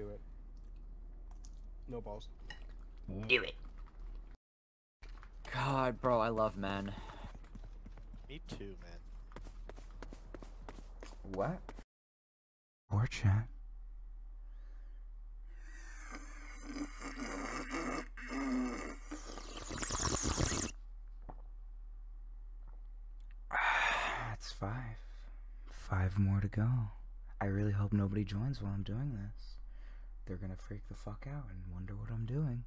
Do it. No balls. Do it. God, bro, I love men. Me too, man. What? Or chat. That's five. Five more to go. I really hope nobody joins while I'm doing this. They're gonna freak the fuck out and wonder what I'm doing.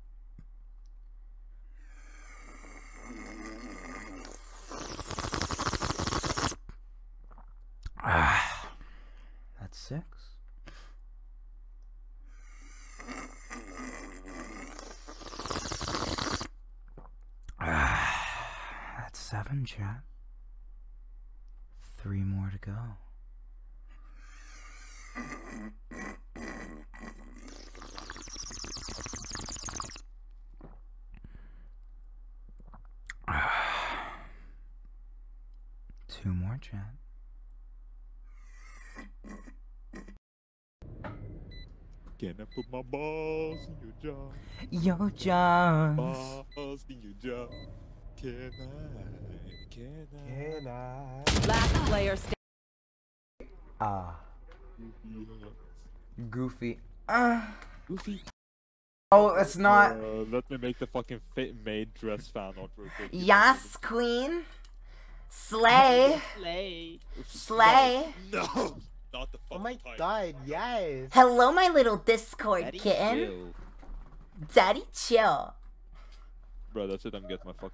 Ah, that's six. Ah, that's seven, chat. Three more to go. Two more, chat. Can I put my balls in your jaw? Yo, John. Balls in your jaw. Can I? Can I? Can I? Last player standing. Ah, Yes. goofy. Ah. Goofy. Oh, it's not. Uh, let me make the fucking fit maid dress fan art real quick. Yes, queen. Slay. Slay. Slay. No, not the fucking Oh my type. god, yes! Hello, my little Discord Daddy kitten. chill. Daddy chill. Bro, that's it. I'm getting my fucking.